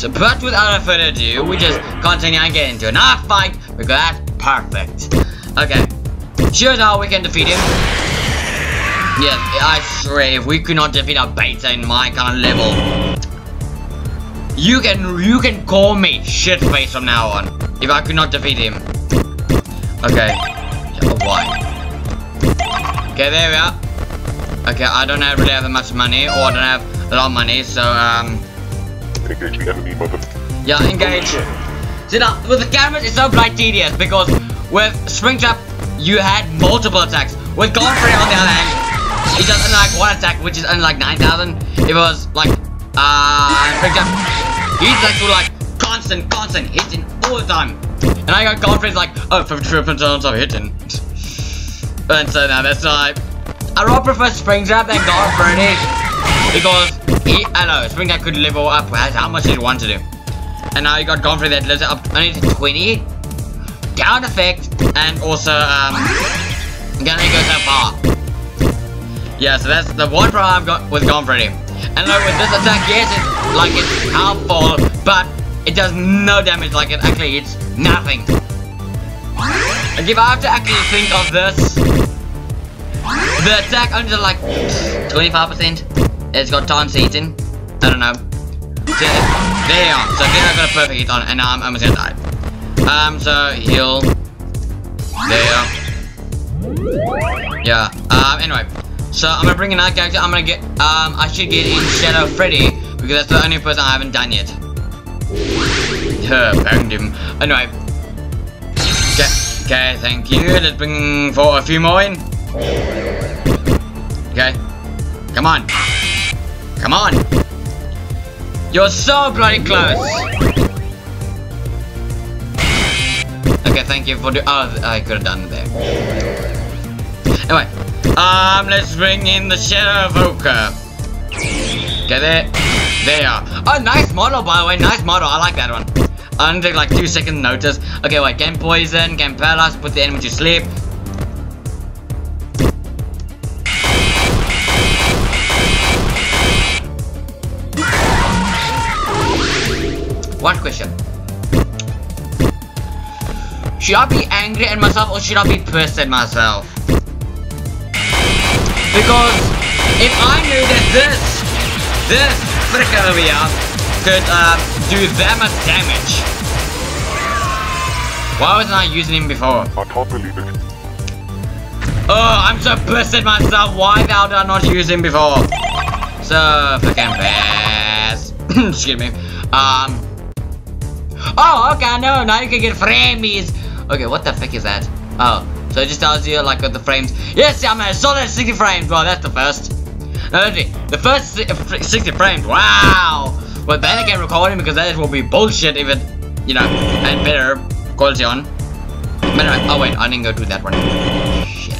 So, but without further ado, we just continue and get into another fight because that's perfect. Okay, here's how we can defeat him. Yes, I swear, if we could not defeat a beta in my kind of level, you can you can call me shitface from now on. If I could not defeat him. Okay. Oh, why? Okay, there we are. Okay, I don't have really have much money, or I don't have a lot of money, so um. Engage the enemy, mother. Yeah, engage. See now, with the cameras, it's so bloody tedious because with Springtrap, you had multiple attacks. With Godfrey, on the other hand, he does only like one attack, which is only like 9,000. It was like, uh, Springtrap, he's like like constant, constant hitting all the time. And I got Godfrey's like, oh, 53% of hitting. and so now that's like, I rather prefer Springtrap than Godfrey because I know, I could level up as how much he want to do. And now you got Godfrey that lives up only to 20. Down effect, and also, um, gonna go so far. Yeah, so that's the one problem I've got with Godfrey. And look, with this attack, yes, it's like it's powerful, but it does no damage, like it actually hits nothing. Like if I have to actually think of this, the attack only does like 25%. It's got tons eaten. I don't know. So, there you are. So then I got a perfect hit on, and now I'm almost gonna die. Um, so heal. There. Yeah. Um. Anyway, so I'm gonna bring another character. I'm gonna get. Um. I should get in Shadow Freddy because that's the only person I haven't done yet. Huh, banged him. Anyway. Okay. Okay. Thank you. Let's bring for a few more in. Okay. Come on. Come on. You're so bloody close. Okay, thank you for the. Oh, I could have done it there. Anyway, um, let's bring in the Shadow Evoker. Get it? There. Oh, nice model, by the way. Nice model. I like that one. Under like two second notice. Okay, wait. Can poison, can paralyze, put the enemy to sleep. One question. Should I be angry at myself or should I be pissed at myself? Because if I knew that this, this fricker over here could uh, do that much damage, why wasn't I using him before? I can't believe it. Oh, I'm so pissed at myself. Why the hell did I not use him before? So fucking fast. Excuse me. Um. Oh, okay, no, now you can get frames. Okay, what the fuck is that? Oh, so it just tells you like the frames. Yes, I'm at solid 60 frames. Well, that's the first. No, the first 60 frames. Wow. But then again, recording because that will be bullshit if it, you know, and better quality on. Anyway, oh wait, I didn't go to that one. Shit.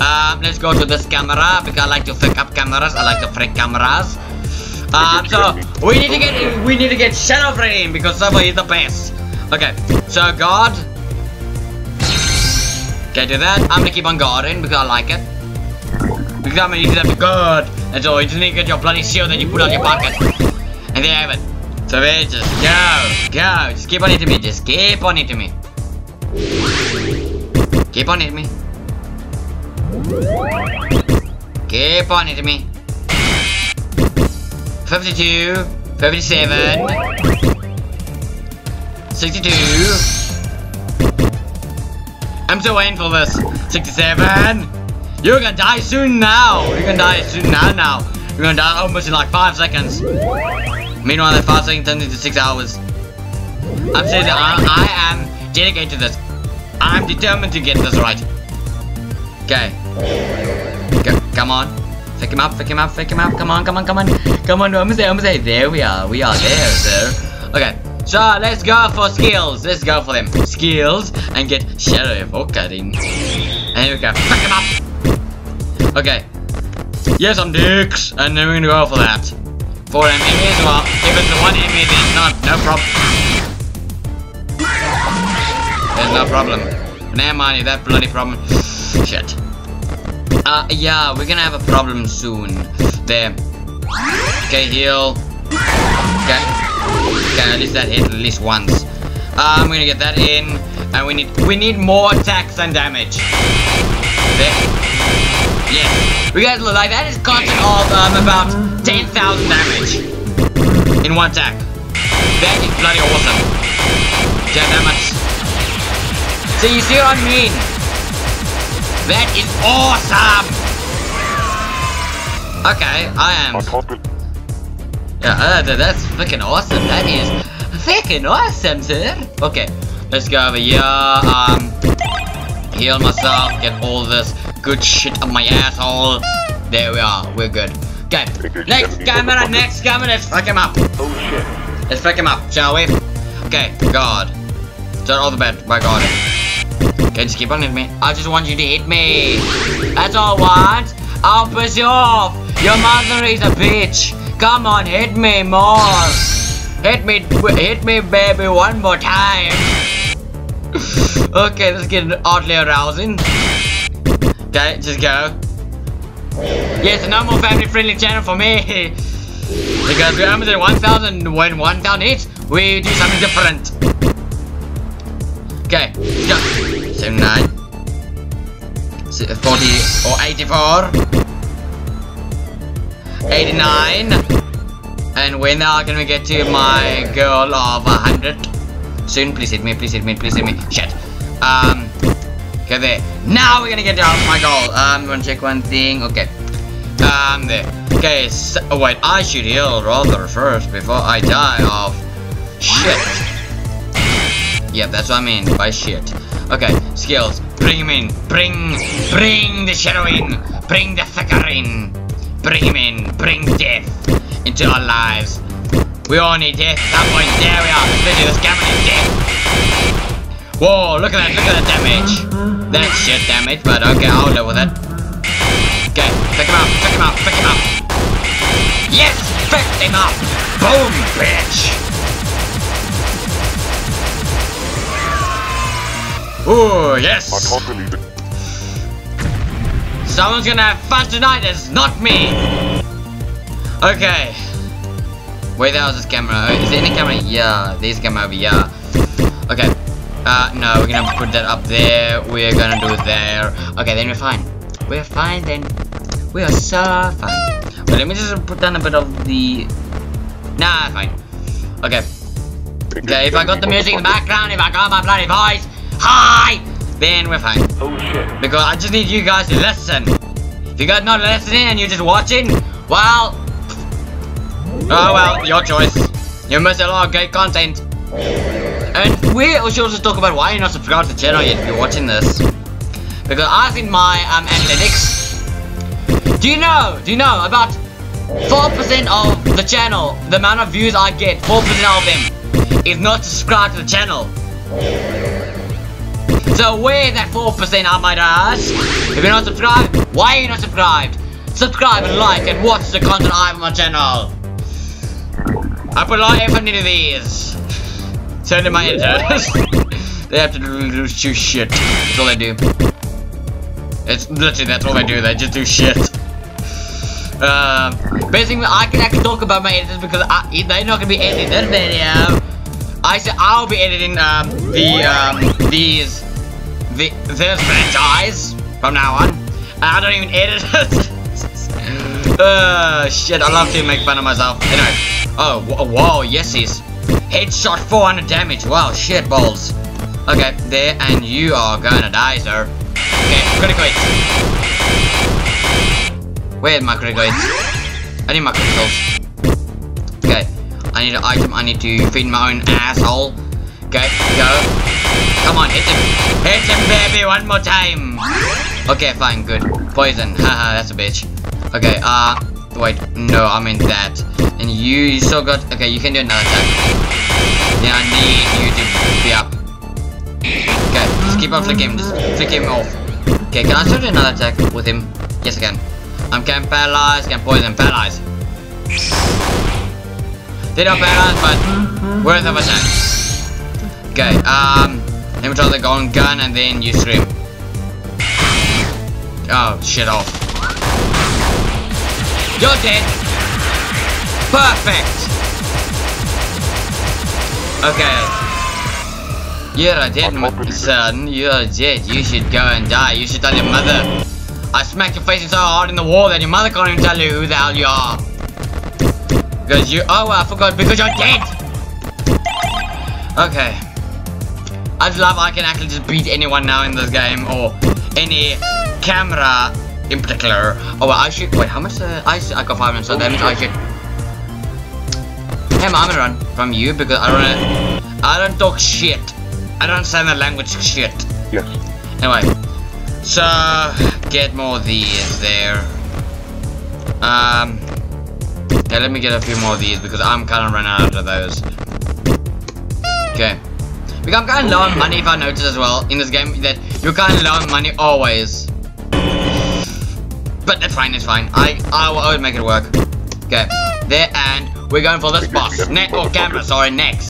Um, let's go to this camera because I like to fuck up cameras. I like to freak cameras. Um, so we need to get we need to get Shadow Frame because Suffer is the best. Okay, so guard. Okay, do that. I'm gonna keep on guarding because I like it. Because I'm gonna use that to guard. That's so You just need to get your bloody shield that you put on your pocket. And there you have it. So there, just go, go. Just keep on hitting me. Just keep on hitting me. Keep on hitting me. Keep on hitting me. 52, 57, 62. I'm so waiting for this. 67. You're gonna die soon now. You're gonna die soon now. Now you're gonna die almost in like five seconds. Meanwhile, that five seconds turns into six hours. I'm serious. I, I am dedicated to this. I'm determined to get this right. Okay. Come on. Pick him up, pick him up, pick him up. Come on, come on, come on. Come on, almost there, almost there. There we are. We are there, sir. Okay. So let's go for skills. Let's go for them. Skills and get Shadow Evoker in. And here we go. Pick him up. Okay. Yes, I'm dicks. And then we're gonna go for that. For an as well. If it's the one enemy, then not no problem. There's no problem. Never mind that bloody problem. Shit. Uh, yeah, we're gonna have a problem soon. There. Okay, heal. Okay. Okay, at least that hit at least once. Uh, I'm gonna get that in, and we need we need more attacks and damage. There. Yes. We guys look like that is costing of um, about 10,000 damage in one attack. That is bloody awesome. Damn that much. So you see what I mean? That is awesome. Okay, I am. I can't believe Yeah, uh, that's freaking awesome. That is freaking awesome, sir. Okay, let's go over here. Um, heal myself, get all this good shit on my asshole. There we are. We're good. Okay, next camera, next camera. Let's fuck him up. Oh shit. Let's fuck him up, shall we? Okay, God. Turn all the bed. My God. Okay, just keep on hitting me. I just want you to hit me. That's all I want. I'll piss you off. Your mother is a bitch. Come on, hit me more. Hit me, hit me, baby, one more time. okay, this is getting oddly arousing. Okay, just go. Yes, a more family-friendly channel for me. Because we're Amazon 1000, when 1000 hits, we do something different. Okay, go. 79. Si- 40 or 84. 89. And we're now gonna get to my goal of 100. Soon, please hit me, please hit me, please hit me. Shit. Um, okay, there. Now we're gonna get to my goal. Um, I'm gonna check one thing. Okay. Um, there. Okay, so, oh wait, I should heal rather first before I die of shit. Yep, that's what I mean by shit. Okay, skills. Bring him in. Bring, bring the shadow in. Bring the fucker in. Bring him in. Bring death into our lives. We all need death at some point. There we are. This gammon is dead. Whoa, look at that. Look at that damage. That's shit damage, but okay, I'll live with it. Okay, pick him up. Pick him up. Pick him up. Yes! Pick him up. Boom, bitch. Ooh, I yes! can't believe it. Someone's gonna have fun tonight, it's not me! Okay. Wait, that was this camera. Uh, Is there any camera? Yeah, there's a camera over here. Okay. Uh, no, we're gonna put that up there. We're gonna do it there. Okay, then we're fine. We're fine then. We are so fine. But let me just put down a bit of the... Nah, fine. Okay. Okay, if I got the music in the background, if I got my bloody voice, hi, then we're fine. Oh shit. Because I just need you guys to listen. If you guys not listening and you're just watching, well, oh well, your choice. You missed a lot of great content. And we should also talk about why you're not subscribed to the channel yet if you're watching this. Because I think my um, analytics. Do you know? Do you know about 4% of the channel, the amount of views I get, 4% of them is not subscribed to the channel. So where that 4% I might ask? If you're not subscribed, why are you not subscribed? Subscribe and like and watch the content I have on my channel. I put a lot of effort into these. Send to my editors. they have to do, shit. That's all they do. It's literally that's all they do. They just do shit. Um, basically, I can actually talk about my editors because I, they're not gonna be editing this video. I said I'll be editing um, the um, these the this franchise from now on. I don't even edit it. uh, shit, I love to make fun of myself. Anyway, oh wh- whoa, yes, he's headshot 400 damage. Wow, shit balls. Okay, there, and you are gonna die, sir. Okay, critical hits. Where's my critical hits? I need my criticals. I need an item. I need to feed my own asshole. Okay, go. Come on, hit him. Hit him, baby, one more time. Okay, fine, good. Poison. Haha, that's a bitch. Okay, uh, wait. No, I meant that. And you, you still got. Okay, you can do another attack. Yeah, I need you to be up. Okay, just keep on flicking. Just flick him off. Okay, can I still do another attack with him? Yes, I can. I'm can paralyze, can poison, paralyze. Don't paralyze, but worth of a attack. Okay, um, let me try the golden gun and then you scream. Oh, shit off. You're dead. Perfect. Okay. You're a dead I can't believe it. son. You're dead. You should go and die. You should tell your mother. I smacked your face so hard in the wall that your mother can't even tell you who the hell you are. Because you. Oh, I forgot. Because you're dead. Okay. I love I can actually just beat anyone now in this game or any camera in particular. Oh, well, I should. Wait, how much? Uh, I I got five minutes, so that means I should. Hey, I'm gonna run from you because I don't. I don't talk shit. I don't understand the language shit. Yes. Anyway, so get more of these there. Um, yeah, let me get a few more of these because I'm kind of running out of those. Okay, because I'm kind of low on money if I notice as well in this game that you're kind of low on money always. But that's fine, it's fine. I I will make it work. Okay, there and we're going for this boss. Next or camera, sorry, next.